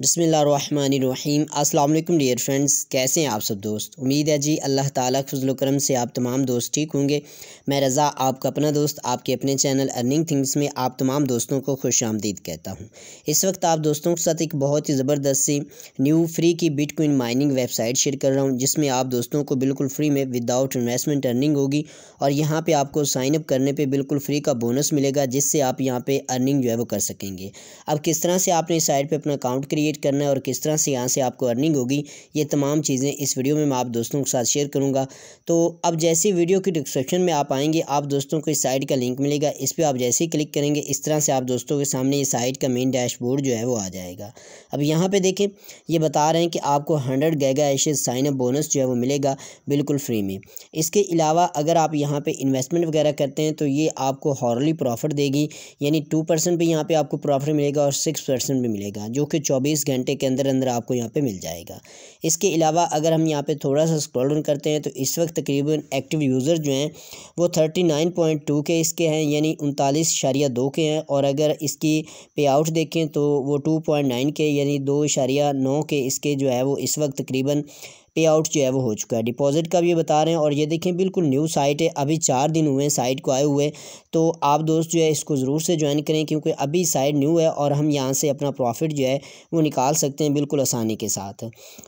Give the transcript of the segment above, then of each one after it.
बसमीम अस्सलाम dear friends. कैसे हैं आप सब दोस्त? उम्मीद है जी, अल्लाह ताला फजल करम से आप तमाम दोस्त ठीक होंगे। मैं रज़ा, आपका अपना दोस्त, आपके अपने चैनल अर्निंग थिंग्स में आप तमाम दोस्तों को खुश आमदीद कहता हूँ। इस वक्त आप दोस्तों के साथ एक बहुत ही ज़बरदस्त सी न्यू फ्री की बिटकॉइन माइनिंग वेबसाइट शेयर कर रहा हूँ, जिसमें आप दोस्तों को बिल्कुल फ्री में विदाउट इन्वेस्टमेंट अर्निंग होगी और यहाँ पर आपको साइनअप करने पर बिल्कुल फ्री का बोनस मिलेगा, जिससे आप यहाँ पर अर्निंग जो है वो कर सकेंगे। अब किस तरह से आपने इस साइट पर अपना अकाउंट क्रिएट क्रिएट करना है और किस तरह से यहाँ से आपको अर्निंग होगी, ये तमाम चीज़ें इस वीडियो में मैं आप दोस्तों के साथ शेयर करूँगा। तो अब जैसे वीडियो की डिस्क्रिप्शन में आप आएँगे, आप दोस्तों को इस साइट का लिंक मिलेगा। इस पर आप जैसे ही क्लिक करेंगे, इस तरह से आप दोस्तों के सामने ये साइट का मेन डैशबोर्ड जो है वो आ जाएगा। अब यहाँ पर देखें, ये बता रहे हैं कि आपको hundred giga hashes sign up bonus जो है वो मिलेगा बिल्कुल फ्री में। इसके अलावा अगर आप यहाँ पर इन्वेस्टमेंट वगैरह करते हैं तो ये आपको हॉर्ली प्रॉफिट देगी, यानी टू परसेंट भी यहाँ पे आपको प्रॉफिट मिलेगा और सिक्स परसेंट भी मिलेगा, जो कि चौबीस चौबीस घंटे के अंदर अंदर आपको यहाँ पे मिल जाएगा। इसके अलावा अगर हम यहाँ पे थोड़ा सा स्क्रॉल डाउन करते हैं तो इस वक्त तकरीबन एक्टिव यूज़र जो हैं, वो थर्टी नाइन पॉइंट टू के इसके हैं, यानी उनतालीस इशारिया दो के हैं, और अगर इसकी पे आउट देखें तो वो टू पॉइंट नाइन के, यानी दो इशारिया नौ के इसके जो है, वो इस वक्त तकरीबन पे आउट जो है वो हो चुका है। डिपॉजिट का भी बता रहे हैं और ये देखें, बिल्कुल न्यू साइट है। अभी चार दिन हुए हैं साइट को आए हुए। तो आप दोस्त जो है, इसको ज़रूर से ज्वाइन करें क्योंकि अभी साइट न्यू है और हम यहाँ से अपना प्रॉफिट जो है, वो निकाल सकते हैं बिल्कुल आसानी के साथ।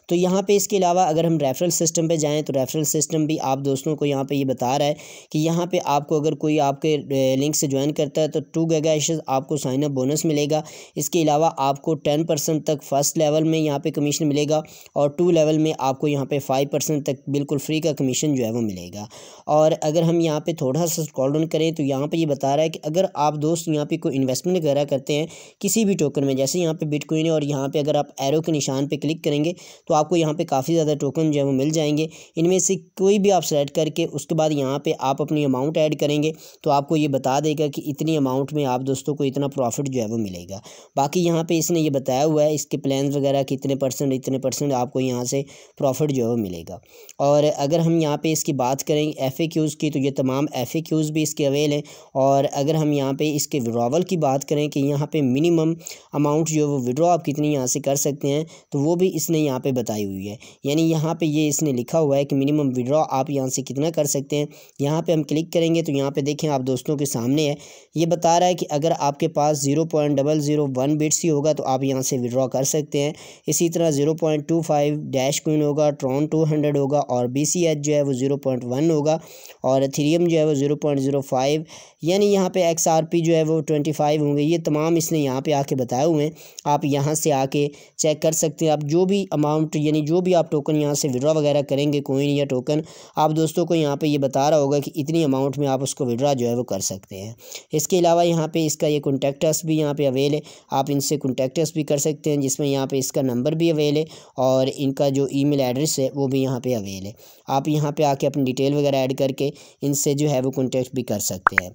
तो यहाँ पर इसके अलावा अगर हम रेफरल सिस्टम पर जाएँ तो रेफरल सिस्टम भी आप दोस्तों को यहाँ पर ये बता रहा है कि यहाँ पर आपको अगर कोई आपके लिंक से ज्वाइन करता है तो टू गैगा आपको साइन अप बोनस मिलेगा। इसके अलावा आपको टेन परसेंट तक फ़र्स्ट लेवल में यहाँ पर कमीशन मिलेगा और टू लेवल में आपको यहाँ पे फाइव परसेंट तक बिल्कुल फ्री का कमीशन जो है वो मिलेगा। और अगर हम यहाँ पे थोड़ा सा स्क्रॉल डाउन करें तो यहाँ पे ये बता रहा है कि अगर आप दोस्त यहाँ पे कोई इन्वेस्टमेंट वगैरह करते हैं, किसी भी टोकन में, जैसे यहाँ पे बिटकॉइन है और यहाँ पे अगर आप एरो के निशान पे क्लिक करेंगे तो आपको यहाँ पे काफ़ी ज़्यादा टोकन जो है वो मिल जाएँगे। इनमें से कोई भी आप सेलेक्ट करके, उसके बाद यहाँ पर आप अपनी अमाउंट ऐड करेंगे तो आपको ये बता देगा कि इतनी अमाउंट में आप दोस्तों को इतना प्रॉफिट जो है वो मिलेगा। बाकी यहाँ पर इसने ये बताया हुआ है, इसके प्लान वगैरह कितने परसेंट इतने परसेंट आपको यहाँ से प्रॉफिट जो है वो मिलेगा। और अगर हम यहाँ पे इसकी बात करें एफ़ की तो ये तमाम एफ़ भी इसके अवेल हैं। और अगर हम यहाँ पे इसके विड्रावल की बात करें कि यहाँ पे मिनिमम अमाउंट जो है वो विड्रॉ आप कितनी यहाँ से कर सकते हैं तो वो भी इसने यहाँ पे बताई हुई है। यानी यहाँ पे ये इसने लिखा हुआ है कि मिनिमम विड्रॉ आप यहाँ से कितना कर सकते हैं। यहाँ पर हम क्लिक करेंगे तो यहाँ पर देखें आप दोस्तों के सामने है। ये बता रहा है कि अगर आपके पास zero point double zero one bits ही होगा तो आप यहाँ से विड्रॉ कर सकते हैं। इसी तरह zero point two five dash coin होगा ट्रॉन टू हंड्रेड होगा और बी सी एच जो है वो ज़ीरो पॉइंट वन होगा और थीरियम जो है वो ज़ीरो पॉइंट ज़ीरो फाइव यानी यहाँ पे एक्स आर पी जो है वो ट्वेंटी फाइव होंगे। ये तमाम इसने यहाँ पे आके बताए हुए हैं। आप यहाँ से आके चेक कर सकते हैं। आप जो भी अमाउंट यानी जो भी आप टोकन यहाँ से विड्रा वगैरह करेंगे कोइन या टोकन आप दोस्तों को यहाँ पे ये बता रहा होगा कि इतनी अमाउंट में आप उसको विड्रा जो है वो कर सकते हैं। इसके अलावा यहाँ पर इसका ये कॉन्टैक्टस भी यहाँ पे अवेल है। आप इनसे कॉन्टैक्टस भी कर सकते हैं, जिसमें यहाँ पे इसका नंबर भी अवेल है और इनका जो ईमेल एड्रेस है, वो भी यहाँ पे अवेल है। आप यहाँ पे आके अपनी डिटेल वगैरह ऐड करके इनसे जो है वो कॉन्टैक्ट भी कर सकते हैं।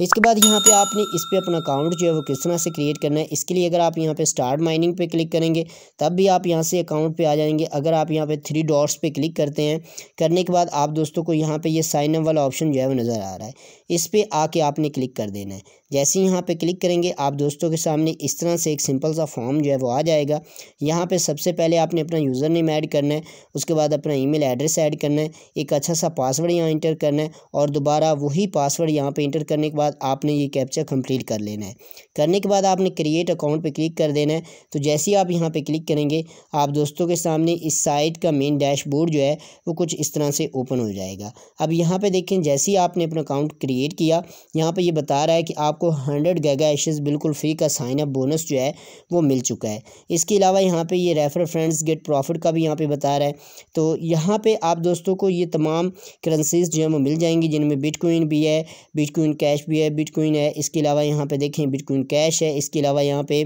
इसके बाद यहाँ पे आपने इस पर अपना अकाउंट जो है वो किस तरह से क्रिएट करना है, इसके लिए अगर आप यहाँ पे स्टार्ट माइनिंग पे क्लिक करेंगे, तब भी आप यहाँ से अकाउंट पे आ जाएँगे। अगर आप यहाँ पे थ्री डॉट्स पे क्लिक करते हैं, करने के बाद आप दोस्तों को यहाँ पे ये साइन अप वाला ऑप्शन जो है वो नज़र आ रहा है। इस पर आके आपने क्लिक कर देना है। जैसे ही यहाँ पे क्लिक करेंगे, आप दोस्तों के सामने इस तरह से एक सिंपल सा फॉर्म जो है वो आ जाएगा। यहाँ पे सबसे पहले आपने अपना यूज़र नेम ऐड करना है, उसके बाद अपना ईमेल एड्रेस ऐड करना है, एक अच्छा सा पासवर्ड यहाँ इंटर करना है और दोबारा वही पासवर्ड यहाँ पे इंटर करने के बाद आपने ये कैप्चा कंप्लीट कर लेना है। करने के बाद आपने क्रिएट अकाउंट पर क्लिक कर देना है। तो जैसे ही आप यहाँ पर क्लिक करेंगे, आप दोस्तों के सामने इस साइट का मेन डैशबोर्ड जो है, वो कुछ इस तरह से ओपन हो जाएगा। अब यहाँ पर देखें, जैसे ही आपने अपना अकाउंट क्रिएट किया, यहाँ पर ये बता रहा है कि आप आपको हंड्रेड गैगा एशेज़ बिल्कुल फ्री का साइन अप बोनस जो है, वो मिल चुका है। इसके अलावा यहाँ पे ये रेफर फ्रेंड्स गेट प्रॉफिट का भी यहाँ पे बता रहा है। तो यहाँ पे आप दोस्तों को ये तमाम करेंसीज जो है, वो मिल जाएँगी, जिनमें बिटकॉइन भी है बिटकॉइन कैश भी है बिटकॉइन है। इसके अलावा यहाँ पर देखें बिटकॉइन कैश है। इसके अलावा यहाँ पे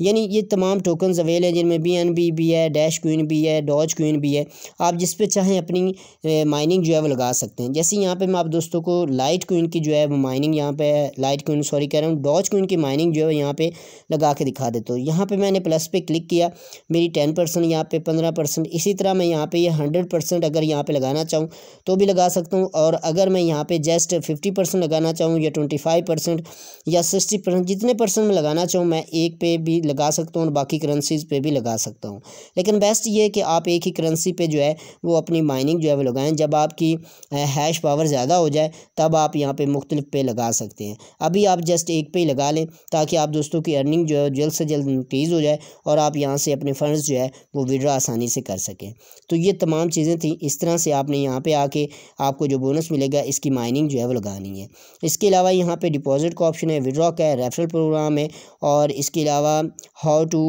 यानी ये तमाम टोकन्स अवेल हैं, जिनमें बी एन बी भी है डैश क्वीन भी है डॉज क्वीन भी है। आप जिस पे चाहें अपनी माइनिंग जो है वो लगा सकते हैं। जैसे यहाँ पे मैं आप दोस्तों को लाइट क्वीन की जो है वो माइनिंग यहाँ पे लाइट क्वीन सॉरी कह रहा हूँ डॉज क्वीन की माइनिंग जो है यहाँ पे लगा के दिखा देता हूँ। यहाँ पर मैंने प्लस पे क्लिक किया, मेरी टेन परसेंट यहाँ पर पंद्रह परसेंट इसी तरह मैं यहाँ पर ये हंड्रेड परसेंट अगर यहाँ पर लगाना चाहूँ तो भी लगा सकता हूँ। और अगर मैं यहाँ पर जस्ट फिफ्टी परसेंट लगाना चाहूँ या ट्वेंटी फाइव परसेंट या सिक्सटी परसेंट जितने परसेंट में लगाना चाहूँ, मैं एक पे भी लगा सकता हूँ और बाकी करेंसीज पे भी लगा सकता हूँ। लेकिन बेस्ट ये है कि आप एक ही करेंसी पे जो है, वो अपनी माइनिंग जो है, वो लगाएँ। जब आपकी हैश पावर ज़्यादा हो जाए, तब आप यहाँ पे मुख्तलिफ़ पे लगा सकते हैं। अभी आप जस्ट एक पे ही लगा लें, ताकि आप दोस्तों की अर्निंग जो है जल्द से जल्द इंक्रीज़ हो जाए और आप यहाँ से अपने फ़ंड्स जो है, वो विड्रा आसानी से कर सकें। तो ये तमाम चीज़ें थी। इस तरह से आपने यहाँ पर आके आपको जो बोनस मिलेगा, इसकी माइनिंग जो है, वो लगानी है। इसके अलावा यहाँ पर डिपॉजिट का ऑप्शन है विड्रॉ का है रेफरल प्रोग्राम है और इसके अलावा हाउ टू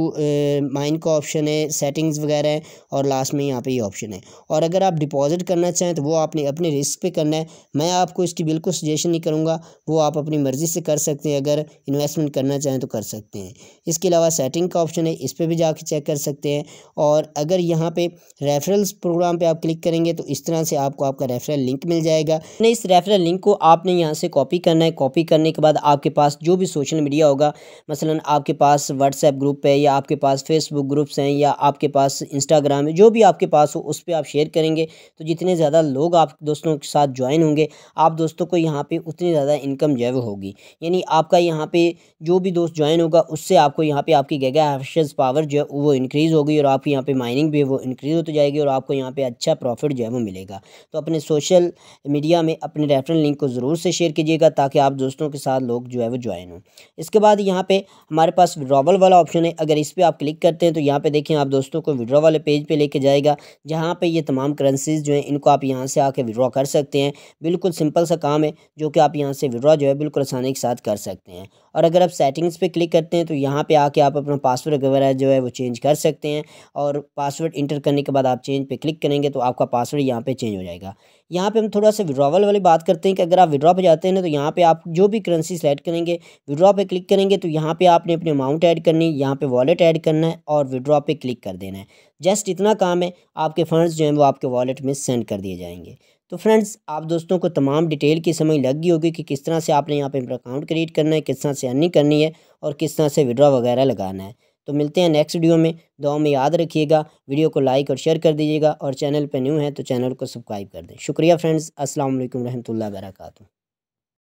माइन का ऑप्शन है सेटिंग्स वगैरह है, और लास्ट में यहाँ पे ये ऑप्शन है। और अगर आप डिपॉजिट करना चाहें तो वो आपने अपने रिस्क पे करना है। मैं आपको इसकी बिल्कुल सजेशन नहीं करूँगा। वो आप अपनी मर्ज़ी से कर सकते हैं, अगर इन्वेस्टमेंट करना चाहें तो कर सकते हैं। इसके अलावा सेटिंग का ऑप्शन है, इस पर भी जाके चेक कर सकते हैं। और अगर यहाँ पे रेफरल्स प्रोग्राम पे आप क्लिक करेंगे तो इस तरह से आपको आपका रेफरल लिंक मिल जाएगा। नहीं, इस रेफरल लिंक को आपने यहाँ से कॉपी करना है। कॉपी करने के बाद आपके पास जो भी सोशल मीडिया होगा, मसलन आपके पास व्हाट्सएप ग्रुप है या आपके पास फेसबुक ग्रुप्स हैं या आपके पास इंस्टाग्राम है, जो भी आपके पास हो, उस पर आप शेयर करेंगे। तो जितने ज़्यादा लोग आप दोस्तों के साथ ज्वाइन होंगे, आप दोस्तों को यहाँ पे उतनी ज़्यादा इनकम जो है होगी। यानी आपका यहाँ पे जो भी दोस्त ज्वाइन होगा, उससे आपको यहाँ पे आपकी गैगा हैशेज पावर जो है, वो इंक्रीज़ होगी और आपकी यहाँ पे माइनिंग भी वो इंक्रीज़ होती जाएगी और आपको यहाँ पर अच्छा प्रॉफिट जो है वो मिलेगा। तो अपने सोशल मीडिया में अपने रेफरल लिंक को ज़रूर से शेयर कीजिएगा, ताकि आप दोस्तों के साथ लोग जो है वो ज्वाइन हो। इसके बाद यहाँ पे हमारे पास विड्रॉवल वाला ऑप्शन है। अगर इस पर आप क्लिक करते हैं तो यहाँ पे देखें आप दोस्तों को विड्रॉ वाले पेज पे लेके जाएगा, जहाँ पे ये तमाम करेंसीज जो हैं, इनको आप यहाँ से आके विड्रॉ कर सकते हैं। बिल्कुल सिंपल सा काम है, जो कि आप यहाँ से विड्रॉ जो है, बिल्कुल आसानी के साथ कर सकते हैं। और अगर आप सेटिंग्स पे क्लिक करते हैं तो यहाँ पे आके आप अपना पासवर्ड वगैरह जो है वो चेंज कर सकते हैं। और पासवर्ड इंटर करने के बाद आप चेंज पे क्लिक करेंगे तो आपका पासवर्ड यहाँ पे चेंज हो जाएगा। यहाँ पे हम थोड़ा सा विड्रॉवल वाली बात करते हैं कि अगर आप विड्रॉ पे जाते हैं तो यहाँ पे आप जो भी करेंसी सेलेक्ट करेंगे विड्रॉ पे क्लिक करेंगे तो यहाँ पे आपने अपनी अमाउंट ऐड करनी यहाँ पे वॉलेट ऐड करना है और विड्रॉ पे क्लिक कर देना है। जस्ट इतना काम है, आपके फंड्स जो हैं वो आपके वॉलेट में सेंड कर दिए जाएँगे। तो फ्रेंड्स, आप दोस्तों को तमाम डिटेल की समझ लग गई होगी कि किस तरह से आपने यहाँ पे अकाउंट क्रिएट करना है, किस तरह से अर्निंग करनी है और किस तरह से विड्रॉ वगैरह लगाना है। तो मिलते हैं नेक्स्ट वीडियो में। दुआ में याद रखिएगा, वीडियो को लाइक और शेयर कर दीजिएगा और चैनल पर न्यू है तो चैनल को सब्सक्राइब कर दें। शुक्रिया फ्रेंड्स असल वरहमल रहमतुल्लाहि व बरकातहू।